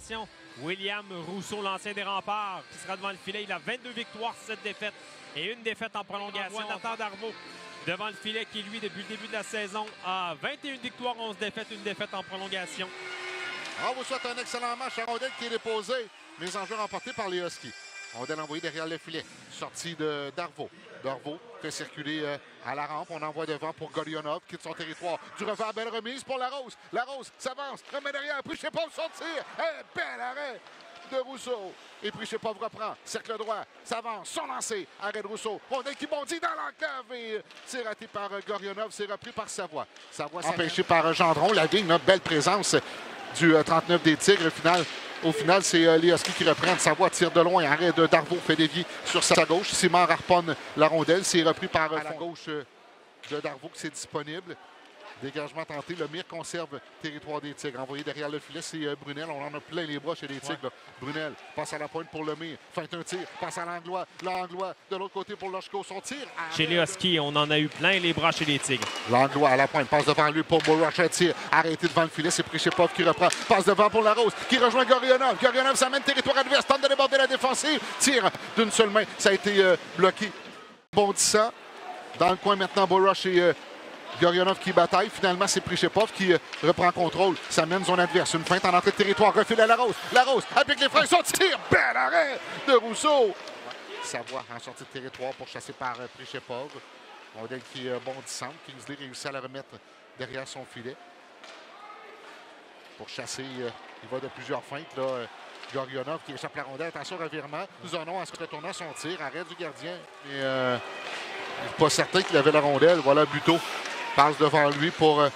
prolongation. William Rousseau, l'ancien des remparts, qui sera devant le filet. Il a 22 victoires, 7 défaites et une défaite en prolongation. Nathan Darvaux devant le filet qui, lui, depuis le début de la saison, a 21 victoires, 11 défaites, une défaite en prolongation. On vous souhaite un excellent match à Rondelle qui est déposé. Les enjeux remportés par les Huskies. Rondelle envoyé derrière le filet. Sortie de Darvaux. Darvaux fait circuler euh, à la rampe. On envoie devant pour Gorionov, quitte son territoire. Du revers, belle remise pour La Rose. La Rose s'avance, remet derrière. pas son tir. Un bel arrêt de Rousseau. Et Prichepov reprend. Cercle droit. S'avance. Son lancé. Arrêt de Rousseau. Rondelle qui bondit dans l'enclave. Et c'est raté par euh, Gorionov. C'est repris par Savoie. Savoie empêché par euh, Gendron. La vigne, belle présence du 39 des Tigres. Final, au final, c'est euh, qui reprend sa voix, tire de loin. Arrêt de Darvaux fait dévier sur sa gauche. Simon harponne la rondelle. C'est repris par la gauche de Darvaux qui c'est disponible. Dégagement tenté. Le Mire conserve territoire des Tigres. Envoyé derrière le filet, c'est euh, Brunel. On en a plein les bras chez les Tigres. Brunel passe à la pointe pour le Mire. Fait un tir. Passe à l'Anglois. L'Anglois de l'autre côté pour Loshko. Son tir. Chez les Huskies, on en a eu plein les bras chez les Tigres. L'Anglois à la pointe. Passe devant lui pour Borush. Un tir. Arrêté devant le filet. C'est Prichepov qui reprend. Passe devant pour la Rose qui rejoint Gorionov. Gorionov s'amène territoire adverse. Tente de déborder la défensive. Tire d'une seule main. Ça a été euh, bloqué. Bondissant. Dans le coin maintenant, Borush et euh, Gorionov qui bataille. Finalement, c'est Prichepov qui euh, reprend contrôle. Ça mène son adverse. Une feinte en entrée de territoire. Refile à la Rose. La Rose applique les freins. Son tir. Bel arrêt de Rousseau. Savoie en sortie de territoire pour chasser par euh, Prichepov. Modèle qui est bondissante. Kingsley réussit à la remettre derrière son filet. Pour chasser, euh, il va de plusieurs feintes. Là, Gorionov qui échappe la rondelle. Attention revirement. Nous en avons en se retournant son tir. Arrêt du gardien. Mais pas certain qu'il avait la rondelle. Voilà Buteau Passe devant lui pour euh,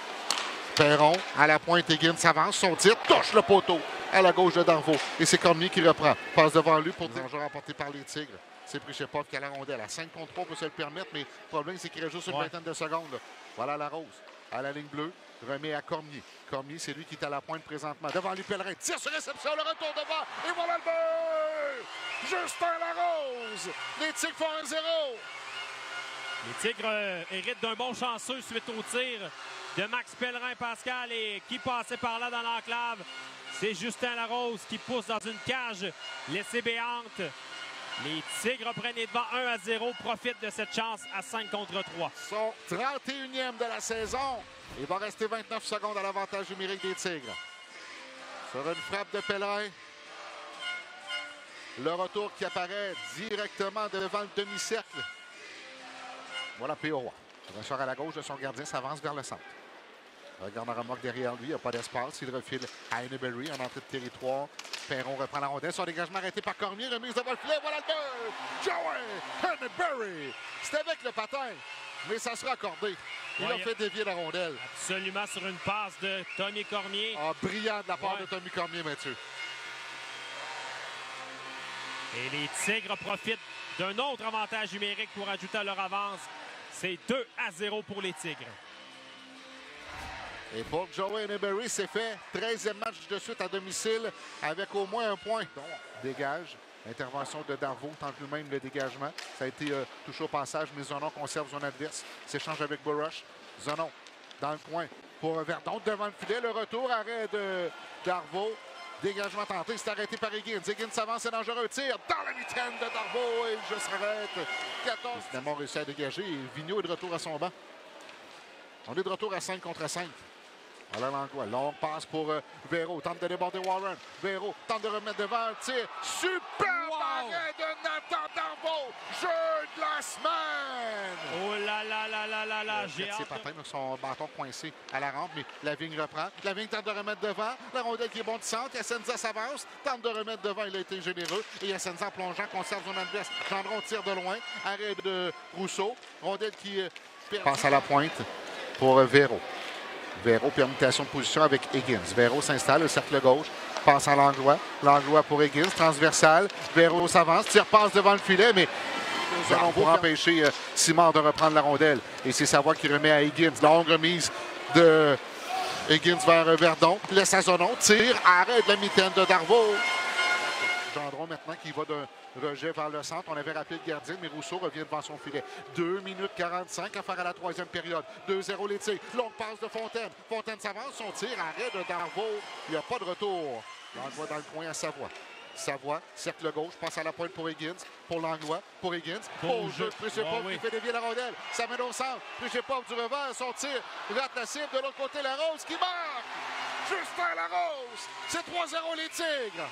Perron. À la pointe, Higgins s'avance. Son tir touche le poteau à la gauche de Darvaux. Et c'est Cormier qui reprend. Passe devant lui pour danger remporté par les Tigres. C'est Prichepov qui a la rondelle. À 5 contre 3, on peut se le permettre, mais le problème, c'est qu'il reste juste une vingtaine de secondes. Voilà la rose. À la ligne bleue, remet à Cormier. Cormier, c'est lui qui est à la pointe présentement. Devant lui, Pellerin. Tire sur réception, le retour devant. Et voilà le but! Justin Larose! Les Tigres font un 0 les Tigres euh, héritent d'un bon chanceux suite au tir de Max Pellerin-Pascal et qui passait par là dans l'enclave. C'est Justin Larose qui pousse dans une cage laissée béante. Les Tigres prennent les devants 1 à 0, profitent de cette chance à 5 contre 3. Son 31e de la saison. Il va rester 29 secondes à l'avantage numérique des Tigres. Sur une frappe de Pellerin. Le retour qui apparaît directement devant le demi-cercle voilà P.O. Roy. Ressort à la gauche de son gardien, s'avance vers le centre. Regarde la remorque derrière lui, il n'y a pas d'espace. Il refile à Henneberry en entrée de territoire. Perron reprend la rondelle. Son dégagement arrêté par Cormier. Remise devant le filet. Voilà le but! Joey Henneberry! C'était avec le patin, mais ça sera accordé. Il a fait dévier la rondelle. Absolument sur une passe de Tommy Cormier. Ah, brillant de la part de Tommy Cormier, Mathieu. Et les Tigres profitent d'un autre avantage numérique pour ajouter à leur avance. C'est 2 à 0 pour les Tigres. Et pour Joey Neberry, c'est fait. 13e match de suite à domicile avec au moins un point. Dégage. Intervention de Darvaux tente lui-même le dégagement. Ça a été euh, touché au passage, mais Zonon conserve son adverse. S'échange avec Borush. Zonon dans le coin pour Verdon devant le filet. Le retour, arrêt de Darvaux. Dégagement tenté, c'est arrêté par Higgins. Higgins s'avance, c'est dangereux. Tire dans la huitième de Darbo et je s'arrête. 14. Finalement, réussi à dégager Vigneault est de retour à son banc. On est de retour à 5 contre 5. Voilà l'endroit. Long passe pour euh, Véro. Tente de déborder Warren. Véro tente de remettre devant. Tire. Super arrêt de Nathan Darbo. Jeu de la semaine. Oh là là là là là là. J'ai hâte. Patins, son bâton coincé à la rampe, mais la vigne reprend. La vigne tente de remettre devant. La rondelle qui est bondissante. Yasenza s'avance. Tente de remettre devant. Il a été généreux. Et Yasenza plongeant conserve son adverse. Gendron tire de loin. Arrêt de Rousseau. Rondelle qui euh, passe à la pointe pour euh, Véro. Véro, permutation de position avec Higgins. Véro s'installe, le cercle gauche, passe à l'Anglois. L'Anglois pour Higgins, transversal. Véro s'avance, tire passe devant le filet, mais on pour empêcher euh, Simard de reprendre la rondelle. Et c'est sa voix qui remet à Higgins. Longue remise de Higgins vers Verdon. Laisse à Zonon, tire, arrête la mitaine de Darvaux. Gendron maintenant qui va d'un rejet vers le centre. On avait rappelé le gardien, mais Rousseau revient devant son filet. 2 minutes 45 à faire à la troisième période. 2-0 les tirs. Longue passe de Fontaine. Fontaine s'avance, son tir, arrêt de Darvaux. Il n'y a pas de retour Langlois dans le coin à Savoie. Savoie, cercle gauche, passe à la pointe pour Higgins, pour Langlois, pour Higgins. Bon jeu. jeu, Prichepov Ah oui. qui fait dévier la rondelle. Ça mène au centre. Prichepov du revers, son tir rate la cible. De l'autre côté, Larose qui marque. Justin Larose. C'est 3-0 les Tigres.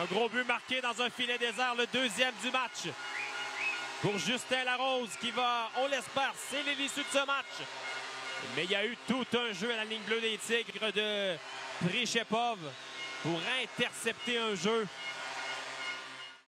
Un gros but marqué dans un filet désert, le deuxième du match. Pour Justin Larose qui va, on l'espère, sceller l'issue de ce match. Mais il y a eu tout un jeu à la ligne bleue des Tigres de Prichepov pour intercepter un jeu